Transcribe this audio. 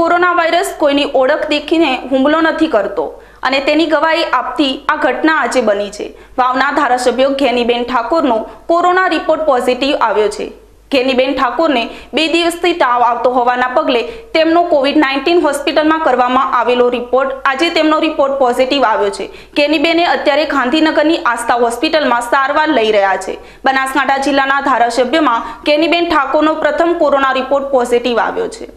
Corona virus કોઈની ઓળખ દેખીને હુમલો નથી કરતો અને તેની ગવાહી આપતી આ ઘટના આજે બની છે. વાવના ધારાસભ્ય ઘેનીબેન ઠાકોરનો કોરોના રિપોર્ટ પોઝિટિવ આવ્યો છે. ઘેનીબેન ઠાકોરને બે દિવસથી તાવ આવતો હોવાના પગલે તેમનો કોવિડ નાઇન્ટીન હોસ્પિટલમાં કરવામાં આવેલો રિપોર્ટ આજે તેમનો રિપોર્ટ પોઝિટિવ આવ્યો છે. કેનીબેને અત્યારે ગાંધીનગરની આસ્થા હોસ્પિટલમાં સારવાર લઈ રહ્યા છે. બનાસકાંઠા જિલ્લાના ધારાસભ્યમાં કેનીબેન ઠાકોરનો પ્રથમ કોરોના રિપોર્ટ પોઝિટિવ આવ્યો છે.